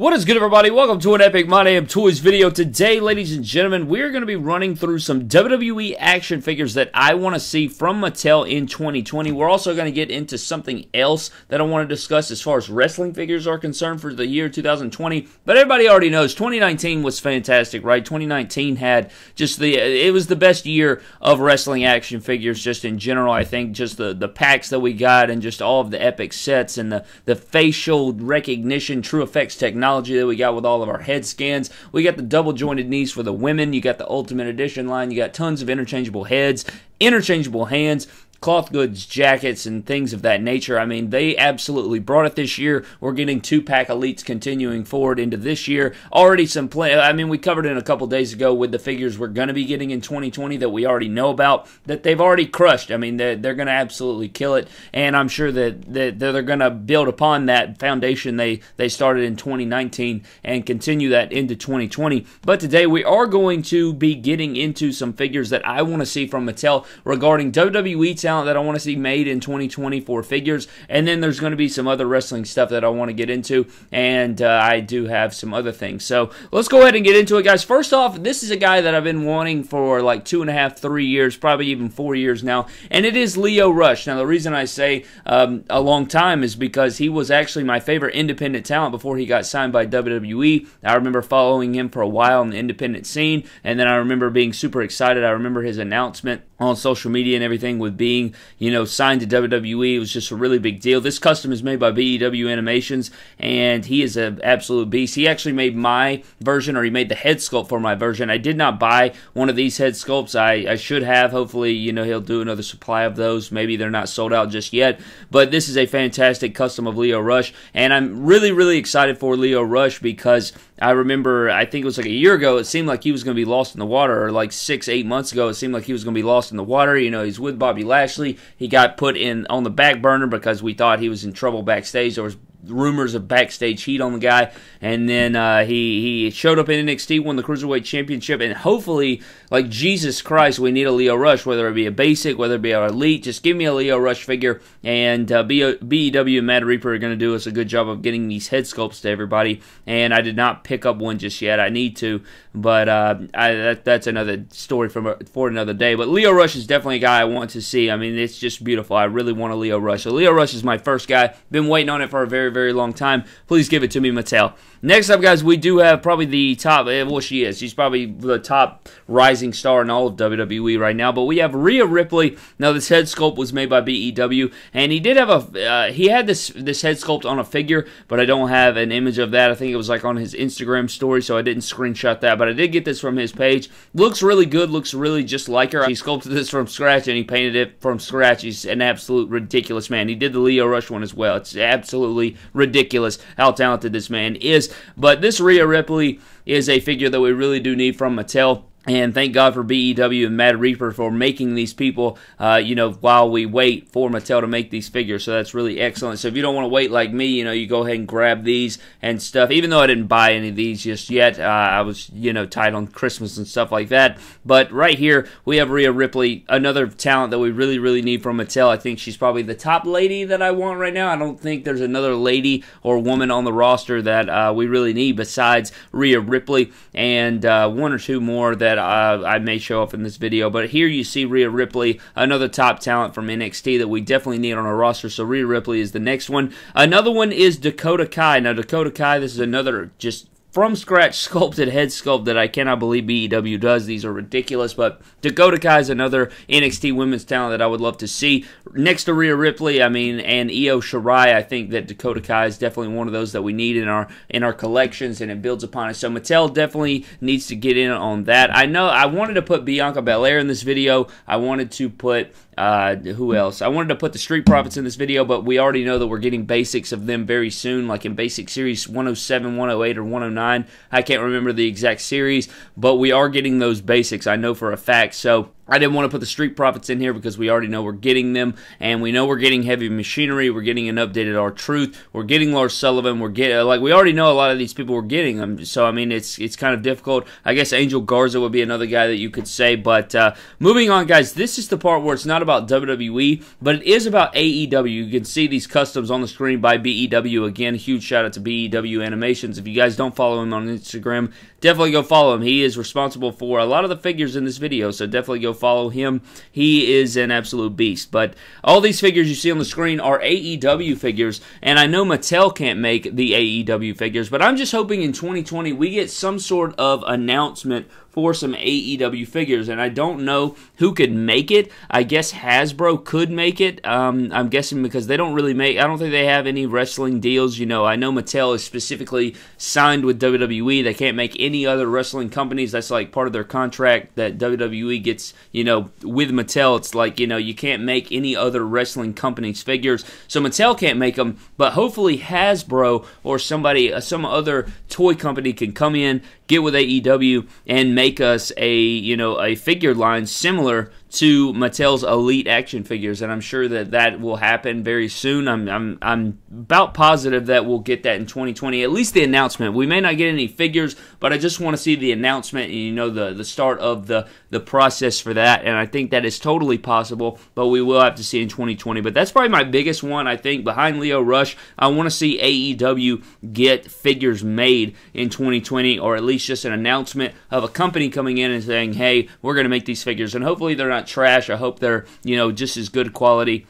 What is good everybody? Welcome to an Epic My Damn Toys video. Today, ladies and gentlemen, we're going to be running through some WWE action figures that I want to see from Mattel in 2020. We're also going to get into something else that I want to discuss as far as wrestling figures are concerned for the year 2020. But everybody already knows 2019 was fantastic, right? 2019 had just the, it was the best year of wrestling action figures just in general. I think just the, the packs that we got and just all of the epic sets and the, the facial recognition, true effects technology technology that we got with all of our head scans. We got the double jointed knees for the women. You got the Ultimate Edition line. You got tons of interchangeable heads, interchangeable hands cloth goods, jackets, and things of that nature. I mean, they absolutely brought it this year. We're getting two pack elites continuing forward into this year. Already some play. I mean, we covered it a couple days ago with the figures we're going to be getting in 2020 that we already know about that they've already crushed. I mean, they're, they're going to absolutely kill it, and I'm sure that, that they're going to build upon that foundation they they started in 2019 and continue that into 2020. But today we are going to be getting into some figures that I want to see from Mattel regarding WWE talent that I want to see made in 2024 figures. And then there's going to be some other wrestling stuff that I want to get into. And uh, I do have some other things. So let's go ahead and get into it, guys. First off, this is a guy that I've been wanting for like two and a half, three years, probably even four years now. And it is Lio Rush. Now, the reason I say um, a long time is because he was actually my favorite independent talent before he got signed by WWE. I remember following him for a while in the independent scene. And then I remember being super excited. I remember his announcement on social media and everything with being, you know, signed to WWE. It was just a really big deal. This custom is made by BEW Animations, and he is an absolute beast. He actually made my version, or he made the head sculpt for my version. I did not buy one of these head sculpts. I, I should have. Hopefully, you know, he'll do another supply of those. Maybe they're not sold out just yet, but this is a fantastic custom of Lio Rush, and I'm really, really excited for Lio Rush because I remember, I think it was like a year ago, it seemed like he was going to be lost in the water, or like six, eight months ago, it seemed like he was going to be lost in the water. You know, he's with Bobby Lashley. He got put in on the back burner because we thought he was in trouble backstage. There was rumors of backstage heat on the guy, and then uh, he he showed up in NXT, won the cruiserweight championship, and hopefully, like Jesus Christ, we need a Lio Rush, whether it be a basic, whether it be an elite, just give me a Lio Rush figure, and uh, BEW and Mad Reaper are going to do us a good job of getting these head sculpts to everybody, and I did not pick up one just yet. I need to, but uh, I, that, that's another story from for another day. But Lio Rush is definitely a guy I want to see. I mean, it's just beautiful. I really want a Lio Rush. So Lio Rush is my first guy. Been waiting on it for a very very long time. Please give it to me, Mattel. Next up, guys, we do have probably the top. Eh, well, she is. She's probably the top rising star in all of WWE right now. But we have Rhea Ripley. Now, this head sculpt was made by BEW, and he did have a. Uh, he had this this head sculpt on a figure, but I don't have an image of that. I think it was like on his Instagram story, so I didn't screenshot that. But I did get this from his page. Looks really good. Looks really just like her. He sculpted this from scratch, and he painted it from scratch. He's an absolute ridiculous man. He did the Lio Rush one as well. It's absolutely ridiculous how talented this man is. But this Rhea Ripley is a figure that we really do need from Mattel. And thank God for BEW and Mad Reaper for making these people, uh, you know, while we wait for Mattel to make these figures. So that's really excellent. So if you don't want to wait like me, you know, you go ahead and grab these and stuff. Even though I didn't buy any of these just yet, uh, I was, you know, tight on Christmas and stuff like that. But right here, we have Rhea Ripley, another talent that we really, really need from Mattel. I think she's probably the top lady that I want right now. I don't think there's another lady or woman on the roster that uh, we really need besides Rhea Ripley and uh, one or two more that uh, I may show up in this video. But here you see Rhea Ripley, another top talent from NXT that we definitely need on our roster. So Rhea Ripley is the next one. Another one is Dakota Kai. Now Dakota Kai, this is another just from scratch sculpted head sculpt that I cannot believe BEW does. These are ridiculous, but Dakota Kai is another NXT women's talent that I would love to see. Next to Rhea Ripley, I mean, and Io Shirai, I think that Dakota Kai is definitely one of those that we need in our in our collections, and it builds upon it. So Mattel definitely needs to get in on that. I know I wanted to put Bianca Belair in this video. I wanted to put uh, who else? I wanted to put the Street Profits in this video, but we already know that we're getting basics of them very soon, like in Basic Series 107, 108, or 109. I can't remember the exact series, but we are getting those basics. I know for a fact. So I didn't want to put the Street Profits in here because we already know we're getting them, and we know we're getting Heavy Machinery. We're getting an updated R-Truth. We're getting Lars Sullivan. We're getting like we already know a lot of these people. We're getting them, so I mean it's it's kind of difficult. I guess Angel Garza would be another guy that you could say. But uh, moving on, guys, this is the part where it's not about WWE, but it is about AEW. You can see these customs on the screen by BEW. Again, huge shout out to BEW Animations. If you guys don't follow him on Instagram, definitely go follow him. He is responsible for a lot of the figures in this video, so definitely go follow him. He is an absolute beast. But all these figures you see on the screen are AEW figures, and I know Mattel can't make the AEW figures, but I'm just hoping in 2020 we get some sort of announcement for some AEW figures, and I don't know who could make it. I guess Hasbro could make it. Um, I'm guessing because they don't really make. I don't think they have any wrestling deals. You know, I know Mattel is specifically signed with WWE. They can't make any other wrestling companies. That's like part of their contract that WWE gets. You know, with Mattel, it's like you know you can't make any other wrestling company's figures. So Mattel can't make them, but hopefully Hasbro or somebody, uh, some other toy company can come in, get with AEW, and make us a you know a figure line similar to Mattel's Elite action figures, and I'm sure that that will happen very soon. I'm I'm I'm about positive that we'll get that in 2020. At least the announcement. We may not get any figures, but I just want to see the announcement and you know the the start of the the process for that. And I think that is totally possible, but we will have to see in 2020. But that's probably my biggest one. I think behind Lio Rush, I want to see AEW get figures made in 2020, or at least just an announcement of a company coming in and saying, "Hey, we're going to make these figures," and hopefully they're not not trash. I hope they're you know just as good quality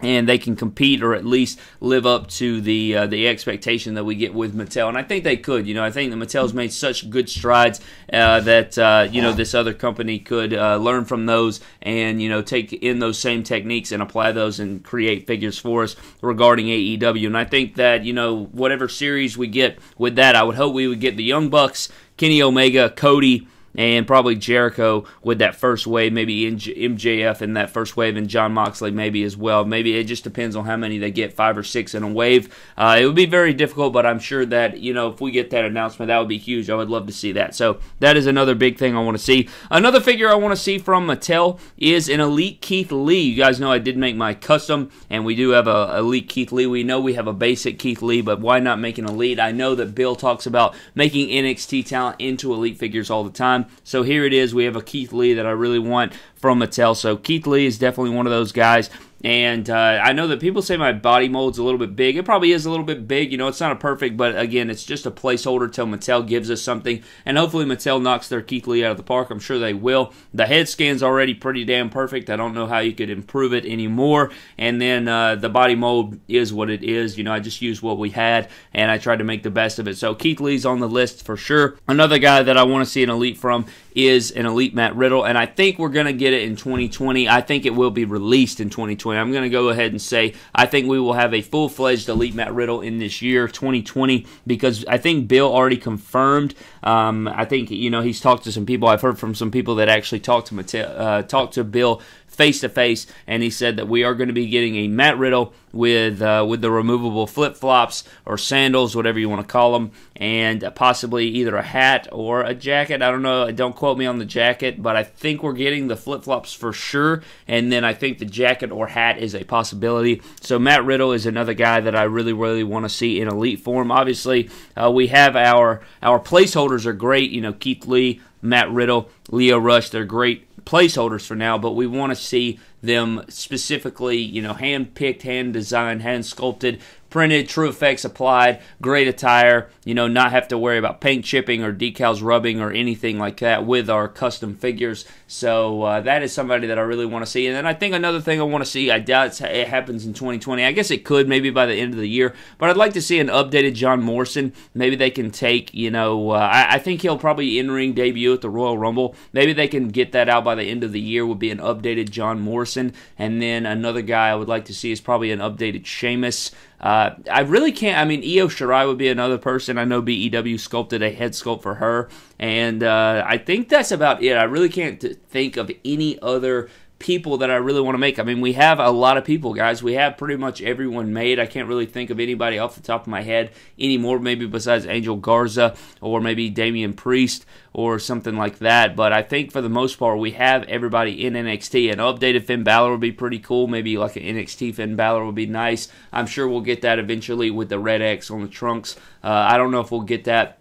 and they can compete or at least live up to the uh, the expectation that we get with Mattel. And I think they could. You know, I think that Mattel's made such good strides uh, that uh, you know this other company could uh, learn from those and you know take in those same techniques and apply those and create figures for us regarding AEW. And I think that you know whatever series we get with that, I would hope we would get the Young Bucks, Kenny Omega, Cody and probably Jericho with that first wave, maybe MJF in that first wave, and Jon Moxley maybe as well. Maybe it just depends on how many they get, five or six in a wave. Uh, it would be very difficult, but I'm sure that you know if we get that announcement, that would be huge. I would love to see that. So that is another big thing I want to see. Another figure I want to see from Mattel is an Elite Keith Lee. You guys know I did make my custom, and we do have a Elite Keith Lee. We know we have a basic Keith Lee, but why not make an Elite? I know that Bill talks about making NXT talent into Elite figures all the time. So here it is. We have a Keith Lee that I really want from Mattel. So Keith Lee is definitely one of those guys. And uh, I know that people say my body mold's a little bit big. It probably is a little bit big. You know, it's not a perfect, but again, it's just a placeholder till Mattel gives us something. And hopefully Mattel knocks their Keith Lee out of the park. I'm sure they will. The head scan's already pretty damn perfect. I don't know how you could improve it anymore. And then uh, the body mold is what it is. You know, I just used what we had and I tried to make the best of it. So Keith Lee's on the list for sure. Another guy that I want to see an elite from is an elite Matt Riddle. And I think we're going to get it in 2020. I think it will be released in 2020. I'm going to go ahead and say I think we will have a full fledged Elite Matt Riddle in this year, 2020, because I think Bill already confirmed. Um, I think you know he's talked to some people. I've heard from some people that actually talked to Mattel, uh, talked to Bill face to face, and he said that we are going to be getting a Matt Riddle with uh, with the removable flip flops or sandals, whatever you want to call them, and possibly either a hat or a jacket. I don't know. Don't quote me on the jacket, but I think we're getting the flip flops for sure, and then I think the jacket or hat is a possibility. So Matt Riddle is another guy that I really really want to see in elite form. Obviously, uh, we have our our placeholders are great. You know, Keith Lee, Matt Riddle, Lio Rush. They're great placeholders for now, but we want to see them specifically, you know, hand picked, hand designed, hand sculpted printed, true effects applied, great attire, you know, not have to worry about paint chipping or decals rubbing or anything like that with our custom figures. So uh, that is somebody that I really want to see. And then I think another thing I want to see, I doubt it happens in 2020. I guess it could maybe by the end of the year, but I'd like to see an updated John Morrison. Maybe they can take, you know, uh, I, I, think he'll probably in ring debut at the Royal Rumble. Maybe they can get that out by the end of the year, would be an updated John Morrison. And then another guy I would like to see is probably an updated Sheamus. Uh, I really can't. I mean, Io Shirai would be another person. I know BEW sculpted a head sculpt for her, and uh, I think that's about it. I really can't think of any other people that I really want to make. I mean, we have a lot of people, guys. We have pretty much everyone made. I can't really think of anybody off the top of my head anymore, maybe besides Angel Garza or maybe Damian Priest or something like that. But I think for the most part, we have everybody in NXT. An updated Finn Balor would be pretty cool. Maybe like an NXT Finn Balor would be nice. I'm sure we'll get that eventually with the red X on the trunks. Uh, I don't know if we'll get that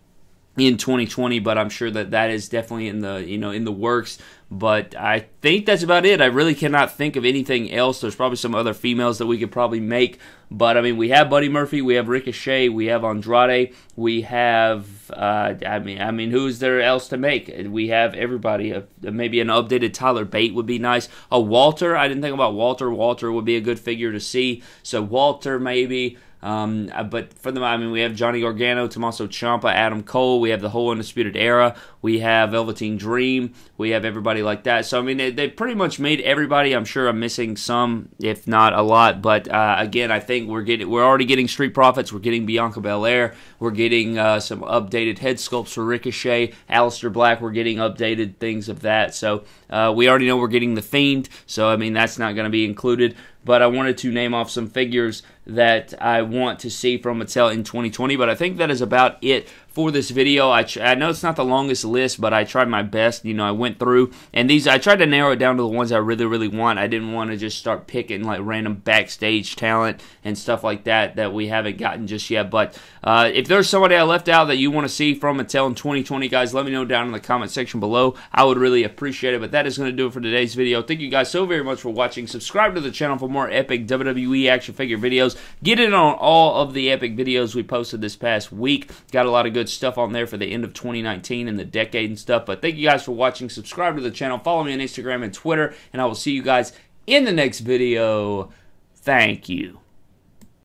in 2020 but i'm sure that that is definitely in the you know in the works. But i think that's about it. I really cannot think of anything else. There's probably some other females that we could probably make. But i mean we have buddy murphy we have ricochet we have andrade we have uh, i mean i mean who's there else to make? We have everybody. Uh, maybe an updated tyler bate would be nice. A walter i didn't think about walter. Walter would be a good figure to see. So walter maybe um, uh, but for the I mean, we have Johnny Gargano, Tommaso Ciampa, Adam Cole. We have the whole Undisputed Era. We have Velveteen Dream. We have everybody like that. So I mean, they, they pretty much made everybody. I'm sure I'm missing some, if not a lot. But uh, again, I think we're getting we're already getting Street Profits. We're getting Bianca Belair. We're getting uh, some updated head sculpts for Ricochet, Aleister Black. We're getting updated things of that. So uh, we already know we're getting the Fiend. So I mean, that's not going to be included but I wanted to name off some figures that I want to see from Mattel in 2020. But I think that is about it for this video. I, I know it's not the longest list, but I tried my best. You know, I went through and these I tried to narrow it down to the ones I really really want. I didn't want to just start picking like random backstage talent and stuff like that that we haven't gotten just yet. But uh, if there's somebody I left out that you want to see from Mattel in 2020, guys, let me know down in the comment section below. I would really appreciate it. But that is going to do it for today's video. Thank you guys so very much for watching. Subscribe to the channel for more epic WWE action figure videos. Get in on all of the epic videos we posted this past week. Got a lot of good stuff on there for the end of 2019 and the decade and stuff. But thank you guys for watching. Subscribe to the channel. Follow me on Instagram and Twitter. And I will see you guys in the next video. Thank you.